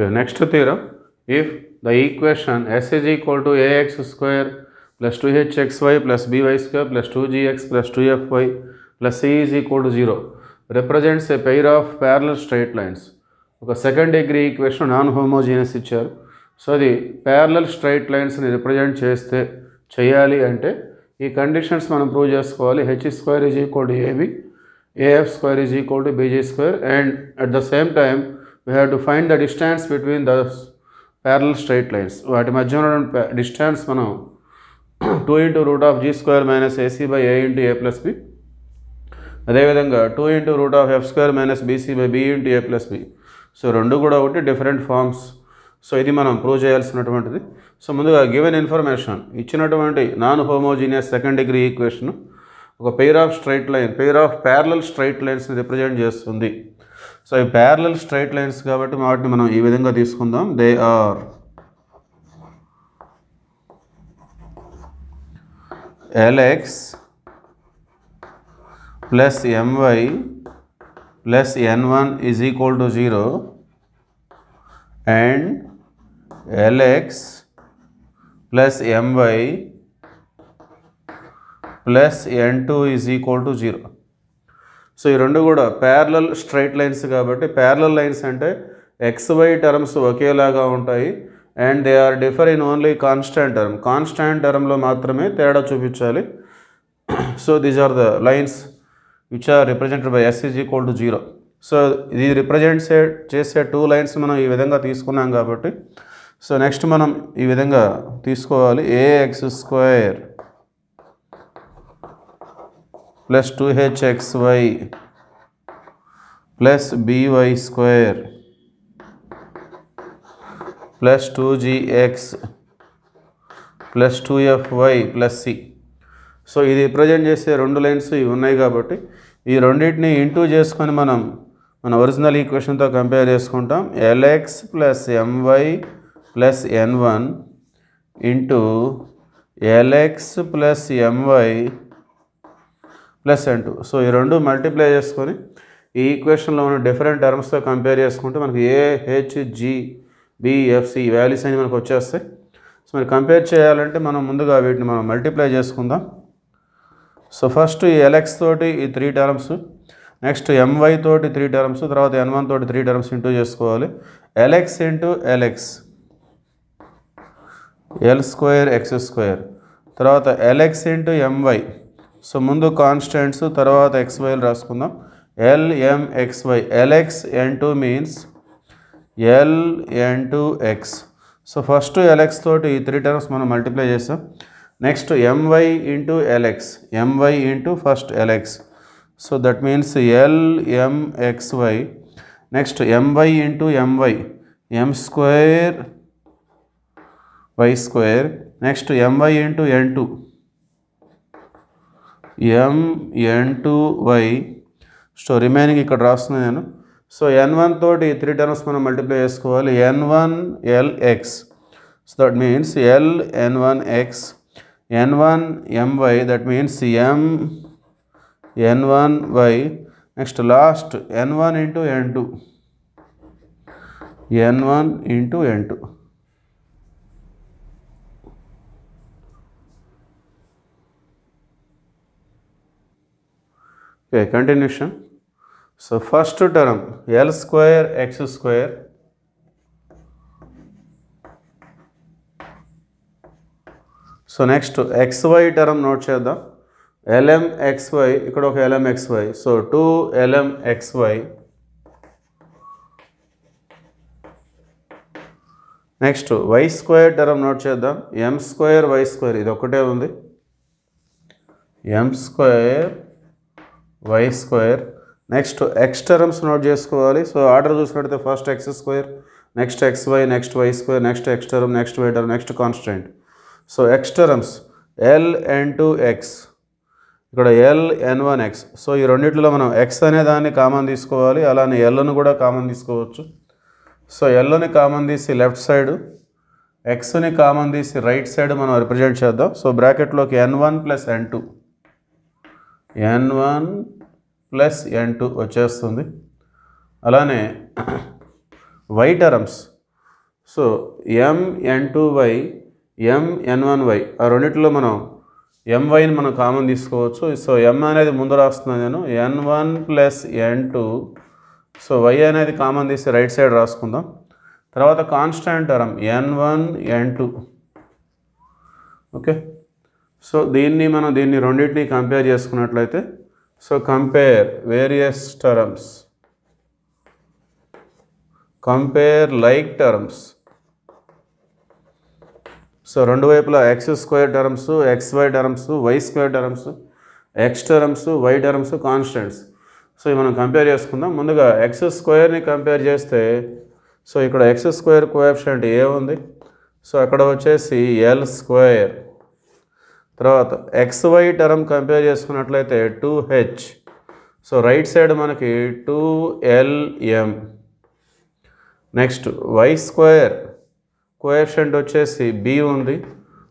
Okay, next theorem. If the equation s is equal to ax square plus 2hxy plus by square plus 2gx plus 2fy plus c is equal to 0 represents a pair of parallel straight lines. ఒక second degree equation non homogeneous ఇచ్చారు so అది parallel straight లైన్స్ని represent చేస్తే చేయాలి అంటే ఈ conditions మనం prove చేసుకోవాలి h square is equal to a b a f square is equal to b g square and at the same time we have to find the distance between the parallel straight lines వాటి మధ్య ఉన్న distance మనం two into root of g square minus a c by a into a plus b అదేవిధంగా two into root of f square minus b c by b into a plus b so రెండు కూడా ఒకటి different forms so ఇది మనం prove చేయాల్సినటువంటిది. So ముందుగా given information ఇచ్చినటువంటి non homogeneous second degree equation ఒక pair of straight line pair of parallel straight లైన్స్ని represent చేస్తుంది. సో ఈ ప్యారలల్ స్ట్రైట్ లైన్స్ కాబట్టి వాటిని మనం ఈ విధంగా తీసుకుందాం. They are L X plus M Y plus N one is equal to zero and l x plus m y plus n two is equal to zero so ఈ రెండు కూడా parallel straight lines కాబట్టి parallel lines అంటే X why terms ఒకేలాగా ఉంటాయి and they are differ in only constant term constant టర్మ్లో మాత్రమే తేడా చూపించాలి. So these are the lines which are represented by S is equal to zero so ఇది represent చేసే టూ లైన్స్ మనం ఈ విధంగా తీసుకున్నాం కాబట్టి. సో నెక్స్ట్ మనం ఈ విధంగా తీసుకోవాలి. A X square plus two H X Y plus B Y square plus two G X plus two F Y plus C so ఇది రిప్రజెంట్ చేసే రెండు లైన్స్ ఇవి ఉన్నాయి కాబట్టి ఈ రెండింటిని ఇంటూ చేసుకొని మనం మన ఒరిజినల్ ఈక్వేషన్తో కంపేర్ చేసుకుంటాం. L X plus M Y plus N one into L X plus M Y plus N two so ఈ రెండు మల్టిప్లై చేసుకొని ఈ ఈక్వేషన్లో ఉన్న డిఫరెంట్ టర్మ్స్తో కంపేర్ చేసుకుంటే మనకి A H G B F C values అని మనకు వచ్చేస్తాయి. సో మరి కంపేర్ చేయాలంటే మనం ముందుగా వీటిని మనం మల్టిప్లై చేసుకుందాం. సో ఫస్ట్ ఈ ఎల్ఎక్స్ తోటి ఈ three terms next m y తోటి త్రీ టర్మ్స్ తర్వాత ఎన్ వన్ తోటి త్రీ టర్మ్స్ ఇంటూ చేసుకోవాలి. L X into L X L square X square తర్వాత L X into M Y so ముందు కాన్స్టెంట్స్ తర్వాత ఎక్స్వైలు రాసుకుందాం. L M X Y L X N two means L N two X. So first L X తోటి ఈ three terms మనం multiply చేస్తాం. Next M Y into L X M Y into first L X so that means L M X Y next M Y into m y m square y square. Next m y into N two. M N two Y so remaining ఇక్కడ రాస్తున్నాను నేను. So ఎన్ one తోటి three terms మనం multiply చేసుకోవాలి. N one L X so that means L N one X N one M Y that means M N one Y next last N one into N two N one into N two Okay, continuation. So first term L square x square. So next x y term note చేద్దాం. LM XY ఇక్కడ ఒక L M X Y so two L M X Y next Y square term note చేద్దాం. ఎం square why square ఇది ఒకటే ఉంది. M square Y square next X terms note చేసుకోవాలి. So order చూసినట్టయితే first X square next X Y next Y square next X term next Y term next constant so X terms L N two X ఇక్కడ L N one X so ఈ రెండిట్లో మనం X అనే దాన్ని common తీసుకోవాలి. అలానే ఎల్ను కూడా common తీసుకోవచ్చు. సో ఎల్ని కామన్ తీసి లెఫ్ట్ సైడ్ ఎక్స్ని కామన్ తీసి రైట్ సైడ్ మనం రిప్రజెంట్ చేద్దాం. So బ్రాకెట్లోకి N one plus N two N one plus N two వచ్చేస్తుంది. అలానే Y terms so M N two Y M N one Y ఆ రెండిట్లో మనం ఎం వైని మనం కామన్ తీసుకోవచ్చు. సో ఎం అనేది ముందు రాస్తున్నాను నేను. N one plus n two so y అనేది కామన్ తీసి రైట్ సైడ్ రాసుకుందాం. తర్వాత constant term n one n two okay so దీన్ని మనం దీన్ని రెండింటిని కంపేర్ చేసుకున్నట్లయితే so compare various terms compare like terms so రెండు వైపులా x square terms x y terms y square terms x terms y terms constants so ఇవి మనం compare చేసుకుందాం. ముందుగా ఎక్స్ స్క్వేర్ని కంపేర్ చేస్తే సో ఇక్కడ ఎక్స్ స్క్వేర్ కోఎఫిషియంట్ ఏ ఉంది? సో అక్కడ వచ్చేసి ఎల్ స్క్వేర్ తర్వాత ఎక్స్ వై టర్మ్ కంపేర్ చేసుకున్నట్లయితే two H so right side మనకి two L M next Y square coefficient వచ్చేసి బి ఉంది.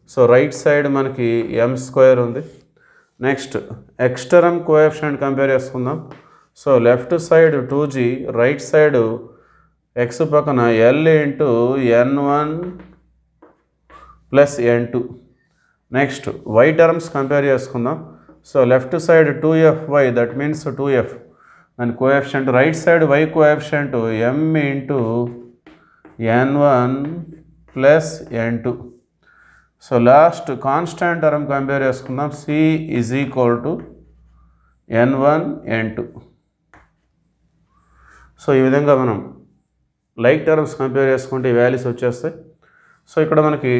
సో రైట్ సైడ్ మనకి ఎం స్క్వేర్ ఉంది. Next x term coefficient compare చేసుకుందాం. So left side two G right side X పక్కన L into N one plus N two next Y terms compare చేసుకుందాం. So left side two F Y that means two f దాని coefficient right side Y coefficient M into N one plus N two so last constant term compare చేసుకుందాం. C is equal to N one N two so ఈ విధంగా మనం like terms compare చేసుకుంటే ఈ values వచ్చేస్తాయి. So ఇక్కడ మనకి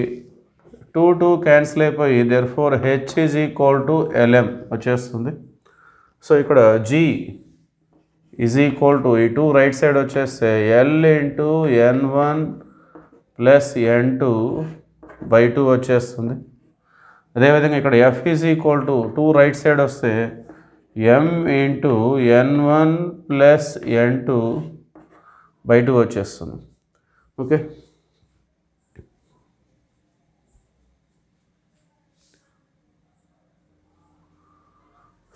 two two cancel అయిపోయి therefore H is equal to L M వచ్చేస్తుంది. సో ఇక్కడ జీ ఈజ్ ఈక్వల్ టు ఈ టూ రైట్ సైడ్ వచ్చేస్తే L into N one plus N two by two వచ్చేస్తుంది. అదేవిధంగా ఇక్కడ F is equal to two right side వస్తే M into N one plus N two by two వచ్చేస్తుంది. Okay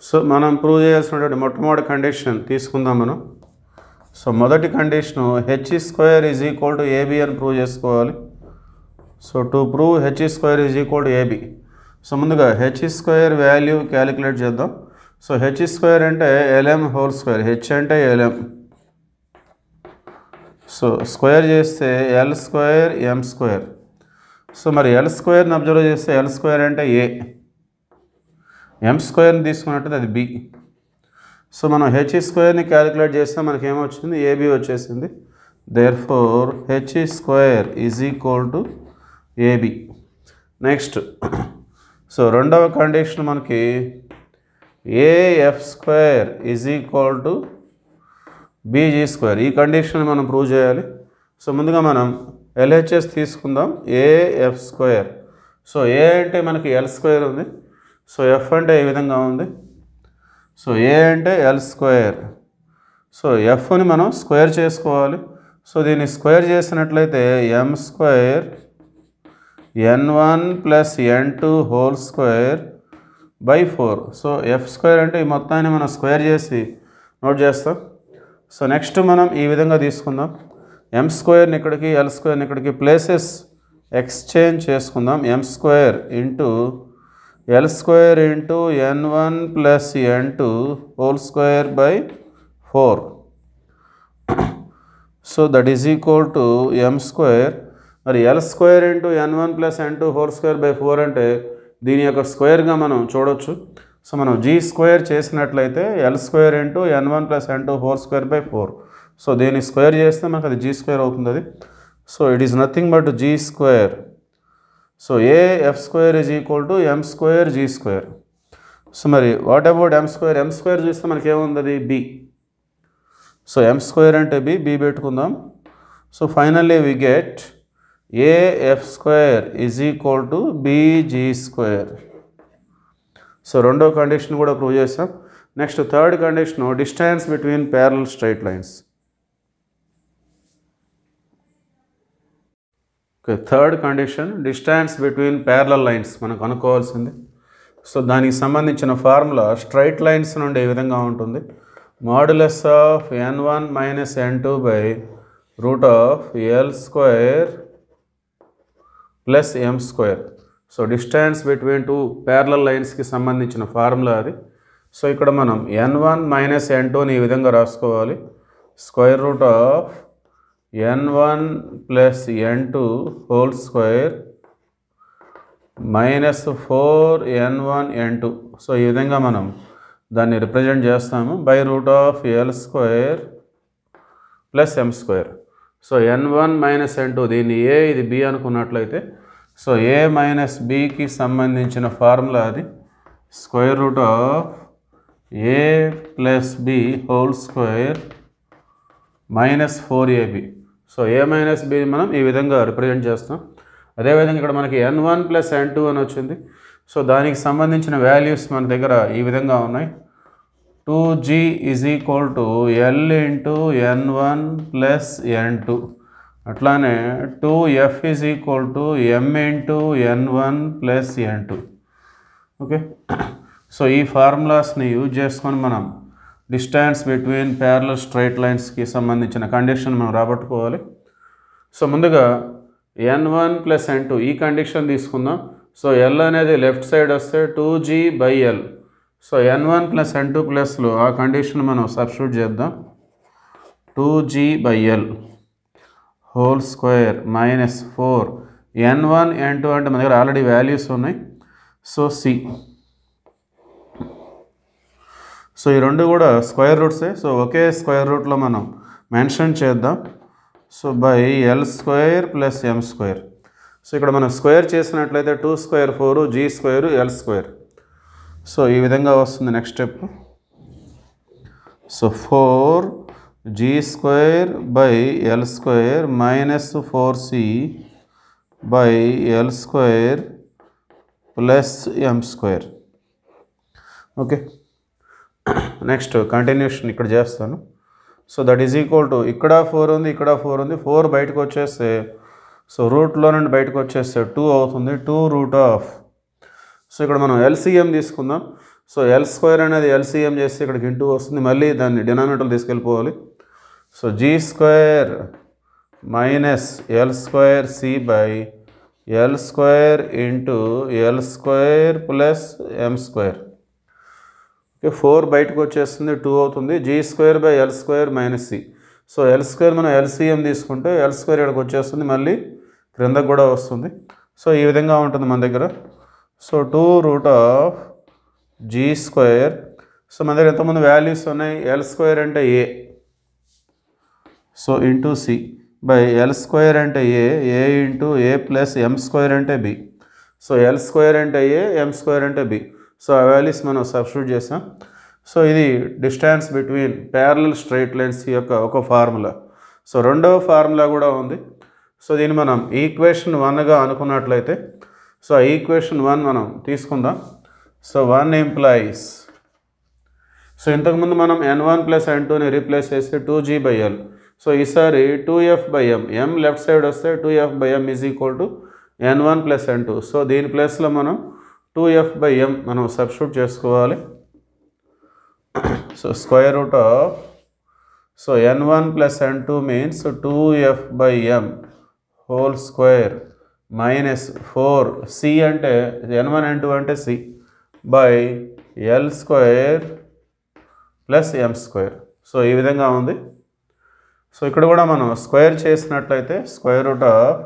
so మనం prove చేయాల్సినటువంటి మొట్టమొదటి condition తీసుకుందాం మనం. సో మొదటి condition H square is equal to A B అని ప్రూవ్ చేసుకోవాలి. So to prove H square is equal to A B so ముందుగా హెచ్ స్క్వేర్ వాల్యూ క్యాలిక్యులేట్ చేద్దాం. సో హెచ్ స్క్వేర్ అంటే L M whole square H అంటే LM so square చేస్తే L square M square so మరి L స్క్వేర్ని observe చేస్తే L square అంటే A M స్క్వేర్ని తీసుకున్నట్టు అది బి సో మనం హెచ్ స్క్వేర్ని క్యాలిక్యులేట్ చేస్తే మనకి ఏమొచ్చింది ఏబి వచ్చేసింది. Therefore H square is equal to A B next so రెండవ కండిషన్ మనకి A F square is equal to B G square. ఈ కండిషన్ మనం ప్రూవ్ చేయాలి. సో ముందుగా మనం ఎల్హెచ్ఎస్ తీసుకుందాం. AF square. సో ఏ అంటే మనకి ఎల్ స్క్వేర్ ఉంది. సో ఎఫ్ అంటే ఏ విధంగా ఉంది? సో ఏ అంటే ఎల్ స్క్వేర్ సో ఎఫ్ని మనం స్క్వేర్ చేసుకోవాలి. సో దీన్ని స్క్వేర్ చేసినట్లయితే M square N one plus N two whole square by four so F square అంటే ఈ మొత్తాన్ని మనం స్క్వేర్ చేసి నోట్ చేస్తాం. సో నెక్స్ట్ మనం ఈ విధంగా తీసుకుందాం. ఎం స్క్వేర్ని ఇక్కడికి ఎల్ స్క్వేర్ని ఇక్కడికి ప్లేసెస్ ఎక్స్చేంజ్ చేసుకుందాం. M square into L square into N one plus N two whole square by four so that is equal to M square మరి L square into N one plus N two whole square by four అంటే దీని యొక్క స్క్వేర్గా మనం చూడొచ్చు. So మనం G square చేసినట్లయితే L square into N one plus N two whole square by four so దీన్ని స్క్వేర్ చేస్తే మనకు అది జీ స్క్వేర్ అవుతుంది అది. So it is nothing but G square so A F square is equal to M square G square. So మరి what about M square? M square చూస్తే మనకి ఏముంది అది బి. సో ఎం స్క్వేర్ అంటే B B పెట్టుకుందాం. So finally we get A F square is equal to B G square. So రెండో condition కూడా prove చేసాం next third condition distance between parallel straight lines. Okay third condition distance between parallel lines మనం కనుక్కోవాల్సింది so దానికి సంబంధించిన formula straight lines నుండి ఏ విధంగా ఉంటుంది? Modulus of N one minus N two by root of L square plus M square so distance between two parallel లైన్స్కి సంబంధించిన formula అది. సో ఇక్కడ మనం ఎన్ వన్ మైనస్ ఎన్ టూని ఈ విధంగా రాసుకోవాలి? Square root of N one plus N two whole square minus four N one N two so ఈ విధంగా మనం దాన్ని రిప్రజెంట్ చేస్తాము by root of L square plus M square so N one minus N two దీన్ని ఏ ఇది B అనుకున్నట్లయితే so A minus బికి సంబంధించిన formula అది square root of A plus B whole square minus four A B so A minus B మనం ఈ విధంగా represent చేస్తాం. అదేవిధంగా ఇక్కడ మనకి N one plus N two అని వచ్చింది. సో దానికి సంబంధించిన వాల్యూస్ మన దగ్గర ఈ విధంగా ఉన్నాయి. Two g is equal to l into n one plus n two అట్లానే two f is equal to m into n one plus n two okay so ఈ ఫార్ములాస్ని యూజ్ చేసుకొని మనం డిస్టెన్స్ బిట్వీన్ ప్యారల స్ట్రైట్ లైన్స్కి సంబంధించిన condition మనం రాబట్టుకోవాలి. So ముందుగా N one plus N two ఈ కండిషన్ తీసుకుందాం. సో ఎల్ అనేది లెఫ్ట్ సైడ్ వస్తే two G by L so N one plus N two ప్లస్లో ఆ కండిషన్ మనం సబ్స్టిట్యూట్ చేద్దాం. Two g by l whole square minus four n one n two అంటే మన దగ్గర ఆల్రెడీ వాల్యూస్ ఉన్నాయి. సో సి సో ఈ రెండు కూడా స్క్వేర్ రూట్సే. సో ఒకే స్క్వేర్ రూట్లో మనం మెన్షన్ చేద్దాం. So by l square plus M square. So ఇక్కడ మనం స్క్వేర్ చేసినట్లయితే two square four G square L square. So ఈ విధంగా వస్తుంది next step. So four G square by l square minus four c by l square plus m square. Okay. Next continuation ఇక్కడ చేస్తాను. So that is equal to ఇక్కడ four ఉంది ఇక్కడ four ఉంది. Four బయటకు వచ్చేస్తే సో రూట్లో నుండి బయటకు వచ్చేస్తే టూ అవుతుంది. టూ రూట్ ఆఫ్ సో ఇక్కడ మనం ఎల్సీఎం తీసుకుందాం. సో ఎల్ స్క్వేర్ అనేది ఎల్సీఎం చేస్తే ఇక్కడికి ఇంటూ వస్తుంది. మళ్ళీ దాన్ని denominator తీసుకెళ్ళిపోవాలి. So G square minus L square C by L square into L square plus M square four బయటకు వచ్చేస్తుంది టూ అవుతుంది. G square by L square minus C. So L square మనం LCM తీసుకుంటే L square ఇక్కడికి వచ్చేస్తుంది మళ్ళీ క్రిందకు కూడా వస్తుంది. సో ఈ విధంగా ఉంటుంది మన దగ్గర. So two root of G square. So మన దగ్గర ఎంతమంది వాల్యూస్ ఉన్నాయి? ఎల్ స్క్వేర్ అంటే A? So into C. By L square అంటే A? A into A plus M square అంటే బి. సో ఎల్ స్క్వేర్ అంటే ఏ? ఎం స్క్వేర్ అంటే B. So ఆ వాల్యూస్ మనం సబ్స్టిట్యూట్ చేసాం. సో ఇది distance between parallel straight lines యొక్క ఒక ఫార్ములా. సో రెండవ ఫార్ములా కూడా ఉంది. సో దీన్ని మనం ఈక్వేషన్ వన్గా అనుకున్నట్లయితే సో ఆ ఈక్వేషన్ వన్ మనం తీసుకుందాం. సో వన్ ఎంప్లాయీస్ సో ఇంతకుముందు మనం ఎన్ వన్ ప్లస్ ఎన్ టూని రీప్లేస్ చేస్తే two G by L so ఈసారి two F by M M left side వస్తే two F by M is equal to N one plus N two so దీని ప్లేస్లో మనం two F by ఎం మనం substitute చేసుకోవాలి. So square root of so N one plus N two means two F by M whole square minus four C అంటే N one ఎన్ two అంటే C by L square plus M square so ఈ విధంగా ఉంది. So ఇక్కడ కూడా మనం square చేసినట్లయితే square root of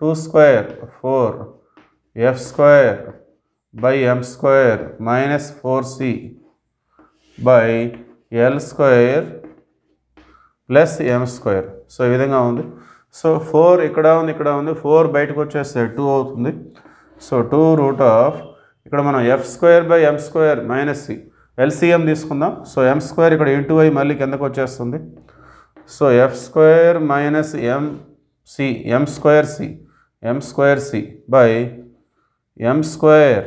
two square four F square by M square minus four C by L square plus M square. So ఈ విధంగా ఉంది. సో ఫోర్ ఇక్కడ ఉంది ఇక్కడ ఉంది. ఫోర్ బయటకు వచ్చేస్తే టూ అవుతుంది. సో టూ రూట్ ఆఫ్ ఇక్కడ మనం F square by M square minus C. LCM తీసుకుందాం. సో ఎం స్క్వేర్ ఇక్కడ ఇంటూ వై మళ్ళీ కిందకు వచ్చేస్తుంది. So F square minus M C M square C M square C by M square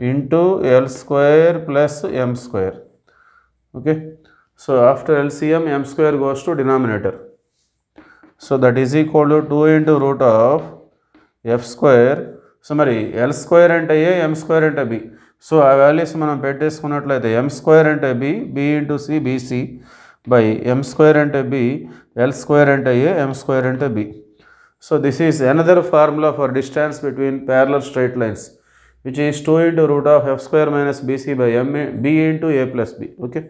into L square plus M square okay so after LCM M square goes to denominator so that is equal to two into root of F square so మరి L square అంటే A M square అంటే B so ఆ values మనం పెట్టేసుకున్నట్లయితే M square అంటే B B into C BC by M square అంటే B L square అంటే A M square అంటే B so this is another formula for distance between parallel straight lines which is 2 into root of f square minus bc by m b into a plus b. Okay.